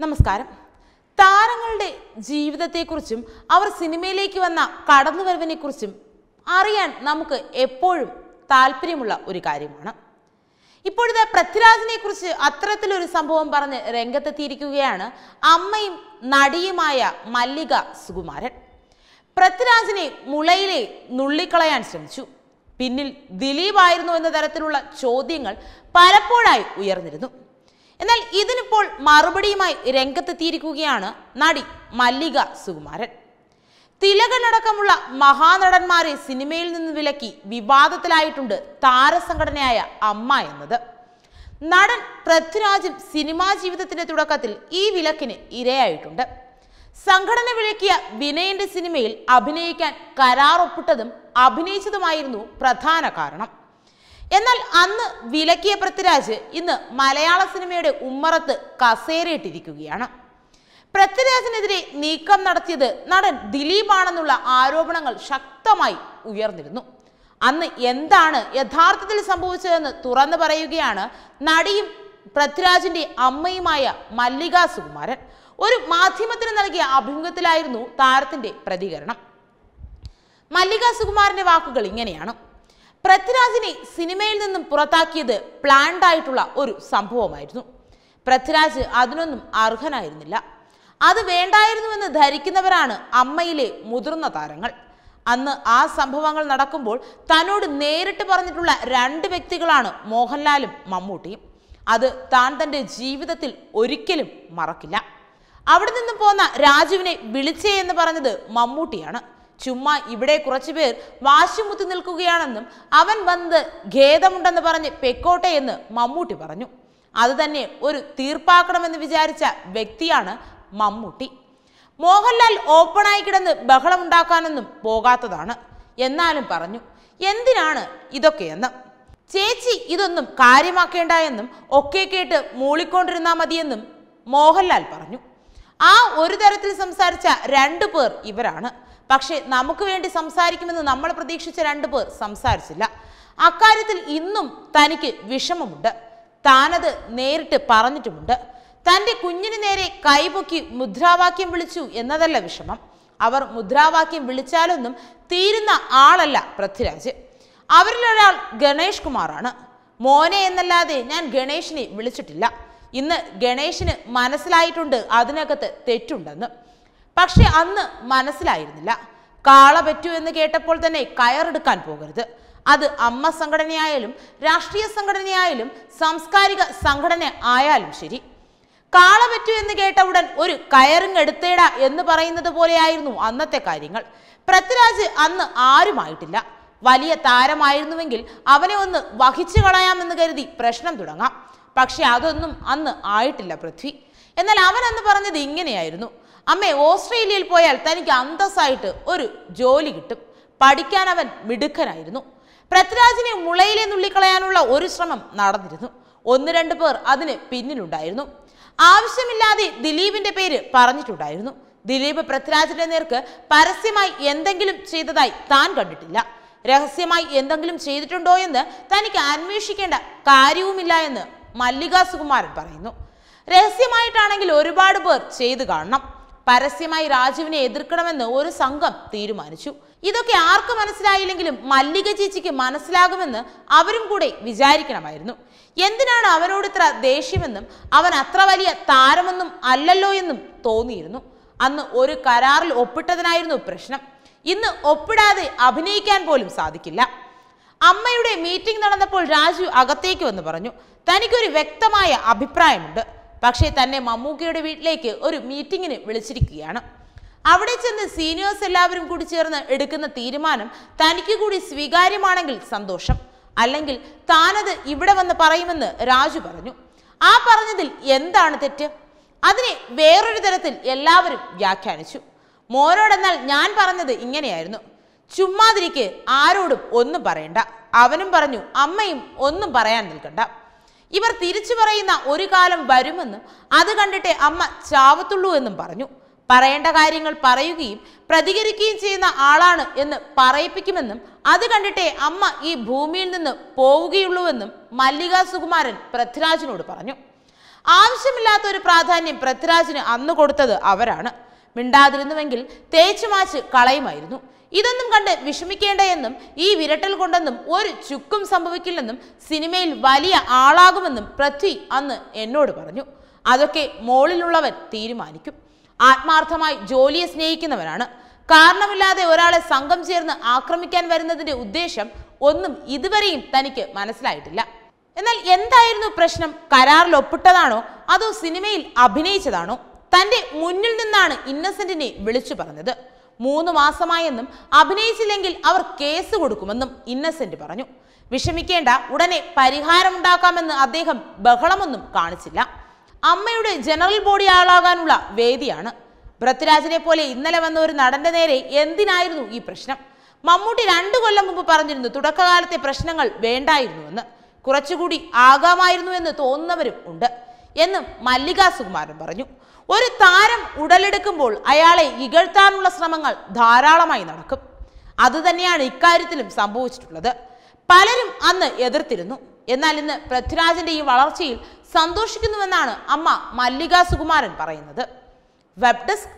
നമസ്കാരം. താരങ്ങളുടെ ജീവിതത്തെക്കുറിച്ചും അവർ സിനിമയിലേക്ക് വന്ന കടന്നുവരവിനെക്കുറിച്ചും അറിയാൻ നമുക്ക് എപ്പോഴും താല്പര്യമുള്ള ഒരു കാര്യമാണ്. ഇപ്പോഴത്തെ പൃഥ്വിരാജിനെ കുറിച്ച് അത്തരത്തിലൊരു സംഭവം പറഞ്ഞ് രംഗത്തെത്തിയിരിക്കുകയാണ് അമ്മയും നടിയുമായ മല്ലിക സുകുമാരൻ. പൃഥ്വിരാജിനെ മുളയിലെ നുള്ളിക്കളയാൻ ശ്രമിച്ചു. പിന്നിൽ ദിലീപായിരുന്നു എന്ന തരത്തിലുള്ള ചോദ്യങ്ങൾ പലപ്പോഴായി ഉയർന്നിരുന്നു. എന്നാൽ ഇതിനിപ്പോൾ മറുപടിയുമായി രംഗത്തെത്തിയിരിക്കുകയാണ് നടി മല്ലിക സുകുമാരൻ. തിലകനടക്കമുള്ള മഹാനടന്മാരെ സിനിമയിൽ നിന്ന് വിലക്കി വിവാദത്തിലായിട്ടുണ്ട് താരസംഘടനയായ അമ്മ എന്നത്. നടൻ പൃഥ്വിരാജും സിനിമാ ജീവിതത്തിന്റെ തുടക്കത്തിൽ ഈ വിലക്കിന് ഇരയായിട്ടുണ്ട്. സംഘടന വിലക്കിയ വിനയന്റെ സിനിമയിൽ അഭിനയിക്കാൻ കരാർ ഒപ്പിട്ടതും അഭിനയിച്ചതുമായിരുന്നു പ്രധാന കാരണം. എന്നാൽ അന്ന് വിലക്കിയ പൃഥ്വിരാജ് ഇന്ന് മലയാള സിനിമയുടെ ഉമ്മറത്ത് കസേരയിട്ടിരിക്കുകയാണ്. പൃഥ്വിരാജിനെതിരെ നീക്കം നടത്തിയത് നടൻ ദിലീപാണെന്നുള്ള ആരോപണങ്ങൾ ശക്തമായി ഉയർന്നിരുന്നു. അന്ന് എന്താണ് യഥാർത്ഥത്തിൽ സംഭവിച്ചതെന്ന് തുറന്നു പറയുകയാണ് നടിയും പൃഥ്വിരാജിന്റെ അമ്മയുമായ മല്ലിക സുകുമാരൻ. ഒരു മാധ്യമത്തിന് നൽകിയ അഭിമുഖത്തിലായിരുന്നു താരത്തിന്റെ പ്രതികരണം. മല്ലിക സുകുമാരന്റെ വാക്കുകൾ ഇങ്ങനെയാണ്. പൃഥ്വിരാജിനെ സിനിമയിൽ നിന്നും പുറത്താക്കിയത് പ്ലാൻഡ് ആയിട്ടുള്ള ഒരു സംഭവമായിരുന്നു. പൃഥ്വിരാജ് അതിനൊന്നും അർഹനായിരുന്നില്ല. അത് വേണ്ടായിരുന്നുവെന്ന് ധരിക്കുന്നവരാണ് അമ്മയിലെ മുതിർന്ന താരങ്ങൾ. അന്ന് ആ സംഭവങ്ങൾ നടക്കുമ്പോൾ തന്നോട് നേരിട്ട് പറഞ്ഞിട്ടുള്ള രണ്ട് വ്യക്തികളാണ് മോഹൻലാലും മമ്മൂട്ടിയും. അത് താൻ തന്റെ ജീവിതത്തിൽ ഒരിക്കലും മറക്കില്ല. അവിടെ നിന്നും പോന്ന രാജുവിനെ വിളിച്ചേ എന്ന് പറഞ്ഞത് മമ്മൂട്ടിയാണ്. ചുമ്മാ ഇവിടെ കുറച്ചുപേർ വാശിമുത്തി നിൽക്കുകയാണെന്നും അവൻ വന്ന് ഖേദമുണ്ടെന്ന് പറഞ്ഞ് പെക്കോട്ടെ എന്ന് മമ്മൂട്ടി പറഞ്ഞു. അതുതന്നെ ഒരു തീർപ്പാക്കണമെന്ന് വിചാരിച്ച വ്യക്തിയാണ് മമ്മൂട്ടി. മോഹൻലാൽ ഓപ്പണായി കിടന്ന് ബഹളമുണ്ടാക്കാനൊന്നും പോകാത്തതാണ്. എന്നാലും പറഞ്ഞു എന്തിനാണ് ഇതൊക്കെയെന്ന് ചേച്ചി ഇതൊന്നും കാര്യമാക്കേണ്ട എന്നും ഒക്കെ കേട്ട് മൂളിക്കൊണ്ടിരുന്നാ മതിയെന്നും മോഹൻലാൽ പറഞ്ഞു. ആ ഒരു തരത്തിൽ സംസാരിച്ച രണ്ടു പേർ ഇവരാണ്. പക്ഷേ നമുക്ക് വേണ്ടി സംസാരിക്കുമെന്ന് നമ്മൾ പ്രതീക്ഷിച്ച രണ്ടു പേർ സംസാരിച്ചില്ല. അക്കാര്യത്തിൽ ഇന്നും തനിക്ക് വിഷമമുണ്ട്. താനത് നേരിട്ട് പറഞ്ഞിട്ടുമുണ്ട്. തന്റെ കുഞ്ഞിന് നേരെ കൈപൊക്കി മുദ്രാവാക്യം വിളിച്ചു എന്നതല്ല വിഷമം. അവർ മുദ്രാവാക്യം വിളിച്ചാലൊന്നും തീരുന്ന ആളല്ല പൃഥ്വിരാജ്. അവരിലൊരാൾ ഗണേഷ് കുമാറാണ്. മോനെ എന്നല്ലാതെ ഞാൻ ഗണേഷിനെ വിളിച്ചിട്ടില്ല. ഇന്ന് ഗണേഷിന് മനസ്സിലായിട്ടുണ്ട് അതിനകത്ത് തെറ്റുണ്ടെന്ന്. പക്ഷെ അന്ന് മനസ്സിലായിരുന്നില്ല. കാള പറ്റൂ എന്ന് കേട്ടപ്പോൾ തന്നെ കയറെടുക്കാൻ പോകരുത്. അത് അമ്മ സംഘടനയായാലും രാഷ്ട്രീയ സംഘടനയായാലും സാംസ്കാരിക സംഘടന ആയാലും ശരി. കാള പറ്റൂ എന്ന് കേട്ട ഉടൻ ഒരു കയറിങ് എടുത്തേട എന്ന് പറയുന്നത് പോലെയായിരുന്നു അന്നത്തെ കാര്യങ്ങൾ. പൃഥ്വിരാജ് അന്ന് ആരുമായിട്ടില്ല. വലിയ താരമായിരുന്നുവെങ്കിൽ അവനെ ഒന്ന് വഹിച്ചു കളയാമെന്ന് കരുതി പ്രശ്നം തുടങ്ങാം. പക്ഷെ അതൊന്നും അന്ന് ആയിട്ടില്ല പൃഥ്വി. എന്നാൽ അവൻ അന്ന് പറഞ്ഞത് ഇങ്ങനെയായിരുന്നു. അമ്മേ ഓസ്ട്രേലിയയിൽ പോയാൽ തനിക്ക് അന്തസ്സായിട്ട് ഒരു ജോലി കിട്ടും. പഠിക്കാൻ അവൻ മിടുക്കനായിരുന്നു. പൃഥ്വിരാജിനെ മുളയിലെ നുള്ളിക്കളയാനുള്ള ഒരു ശ്രമം നടന്നിരുന്നു. ഒന്ന് രണ്ട് പേർ അതിന് പിന്നിലുണ്ടായിരുന്നു. ആവശ്യമില്ലാതെ ദിലീപിന്റെ പേര് പറഞ്ഞിട്ടുണ്ടായിരുന്നു. ദിലീപ് പൃഥ്വിരാജിന്റെ നേർക്ക് പരസ്യമായി എന്തെങ്കിലും ചെയ്തതായി താൻ കണ്ടിട്ടില്ല. രഹസ്യമായി എന്തെങ്കിലും ചെയ്തിട്ടുണ്ടോ എന്ന് തനിക്ക് അന്വേഷിക്കേണ്ട കാര്യവുമില്ല എന്ന് മല്ലിക സുകുമാരൻ പറയുന്നു. രഹസ്യമായിട്ടാണെങ്കിൽ ഒരുപാട് പേർ ചെയ്തു കാണണം. പരസ്യമായി രാജുവിനെ എതിർക്കണമെന്ന് ഒരു സംഘം തീരുമാനിച്ചു. ഇതൊക്കെ ആർക്ക് മനസ്സിലായില്ലെങ്കിലും മല്ലിക ചേച്ചിക്ക് മനസ്സിലാകുമെന്ന് അവരും കൂടെ വിചാരിക്കണമായിരുന്നു. എന്തിനാണ് അവനോട് ഇത്ര ദേഷ്യമെന്നും അവൻ അത്ര വലിയ താരമെന്നും അല്ലല്ലോ എന്നും തോന്നിയിരുന്നു. അന്ന് ഒരു കരാറിൽ ഒപ്പിട്ടതിനായിരുന്നു പ്രശ്നം. ഇന്ന് ഒപ്പിടാതെ അഭിനയിക്കാൻ പോലും സാധിക്കില്ല. അമ്മയുടെ മീറ്റിംഗ് നടന്നപ്പോൾ രാജു അകത്തേക്ക് വന്ന് പറഞ്ഞു തനിക്കൊരു വ്യക്തമായ അഭിപ്രായമുണ്ട്. പക്ഷേ തന്നെ മമ്മൂക്കയുടെ വീട്ടിലേക്ക് ഒരു മീറ്റിങ്ങിന് വിളിച്ചിരിക്കുകയാണ്. അവിടെ ചെന്ന് സീനിയേഴ്സ് എല്ലാവരും കൂടി ചേർന്ന് എടുക്കുന്ന തീരുമാനം തനിക്ക് കൂടി സ്വീകാര്യമാണെങ്കിൽ സന്തോഷം. അല്ലെങ്കിൽ താനത് ഇവിടെ വന്ന് പറയുമെന്ന് രാജു പറഞ്ഞു. ആ പറഞ്ഞതിൽ എന്താണ് തെറ്റ്? അതിനെ വേറൊരു തരത്തിൽ എല്ലാവരും വ്യാഖ്യാനിച്ചു. മോനോടെന്നാൽ ഞാൻ പറഞ്ഞത് ഇങ്ങനെയായിരുന്നു. ചുമ്മാതിരിക്ക് ആരോടും ഒന്നും പറയണ്ട. അവനും പറഞ്ഞു അമ്മയും ഒന്നും പറയാൻ നിൽക്കണ്ട. ഇവർ തിരിച്ചു പറയുന്ന ഒരു കാലം വരുമെന്ന് അത് കണ്ടിട്ടേ അമ്മ ചാവത്തുള്ളൂ എന്നും പറഞ്ഞു. പറയേണ്ട കാര്യങ്ങൾ പറയുകയും പ്രതികരിക്കുകയും ചെയ്യുന്ന ആളാണ് എന്ന് പറയിപ്പിക്കുമെന്നും അത് കണ്ടിട്ടേ അമ്മ ഈ ഭൂമിയിൽ നിന്ന് പോവുകയുള്ളൂവെന്നും മല്ലിക സുകുമാരൻ പൃഥ്വിരാജിനോട് പറഞ്ഞു. ആവശ്യമില്ലാത്ത ഒരു പ്രാധാന്യം പൃഥ്വിരാജിന് അന്ന് കൊടുത്തത് അവരാണ്. മിണ്ടാതിരുന്നുവെങ്കിൽ തേച്ചു മാച്ച് കളയുമായിരുന്നു. ഇതൊന്നും കണ്ട് വിഷമിക്കേണ്ടയെന്നും ഈ വിരട്ടൽ കൊണ്ടെന്നും ഒരു ചുക്കും സംഭവിക്കില്ലെന്നും സിനിമയിൽ വലിയ ആളാകുമെന്നും പൃഥ്വി അന്ന് എന്നോട് പറഞ്ഞു. അതൊക്കെ മോളിലുള്ളവൻ തീരുമാനിക്കും. ആത്മാർത്ഥമായി ജോലിയെ സ്നേഹിക്കുന്നവനാണ്. കാരണമില്ലാതെ ഒരാളെ സംഘം ചേർന്ന് ആക്രമിക്കാൻ വരുന്നതിന്റെ ഉദ്ദേശം ഒന്നും ഇതുവരെയും തനിക്ക് മനസ്സിലായിട്ടില്ല. എന്നാൽ എന്തായിരുന്നു പ്രശ്നം? കരാറിൽ ഒപ്പിട്ടതാണോ? അതോ സിനിമയിൽ അഭിനയിച്ചതാണോ? തന്റെ മുന്നിൽ നിന്നാണ് ഇന്നസെന്റിനെ വിളിച്ചു പറഞ്ഞത്. മൂന്ന് മാസമായെന്നും അഭിനയിച്ചില്ലെങ്കിൽ അവർ കേസ് കൊടുക്കുമെന്നും ഇന്നസെന്റ് പറഞ്ഞു. വിഷമിക്കേണ്ട ഉടനെ പരിഹാരമുണ്ടാക്കാമെന്ന് അദ്ദേഹം ബഹളമൊന്നും കാണിച്ചില്ല. അമ്മയുടെ ജനറൽ ബോഡി ആളാകാനുള്ള വേദിയാണ്. പൃഥ്വിരാജിനെ പോലെ ഇന്നലെ വന്ന ഒരു നടന്റെ നേരെ എന്തിനായിരുന്നു ഈ പ്രശ്നം? മമ്മൂട്ടി രണ്ടു കൊല്ലം മുമ്പ് പറഞ്ഞിരുന്നു തുടക്കകാലത്തെ പ്രശ്നങ്ങൾ വേണ്ടായിരുന്നുവെന്ന്. കുറച്ചുകൂടി ആകാമായിരുന്നു എന്ന് തോന്നുന്നവരും ഉണ്ട് എന്നും മല്ലികാ സുകുമാരൻ പറഞ്ഞു. ഒരു താരം ഉടലെടുക്കുമ്പോൾ അയാളെ ഇകഴ്ത്താനുള്ള ശ്രമങ്ങൾ ധാരാളമായി നടക്കും. അതുതന്നെയാണ് ഇക്കാര്യത്തിലും സംഭവിച്ചിട്ടുള്ളത്. പലരും അന്ന് എതിർത്തിരുന്നു. എന്നാൽ ഇന്ന് പൃഥ്വിരാജിന്റെ ഈ വളർച്ചയിൽ സന്തോഷിക്കുന്നുവെന്നാണ് അമ്മ മല്ലിക സുകുമാരൻ പറയുന്നത്. Web desk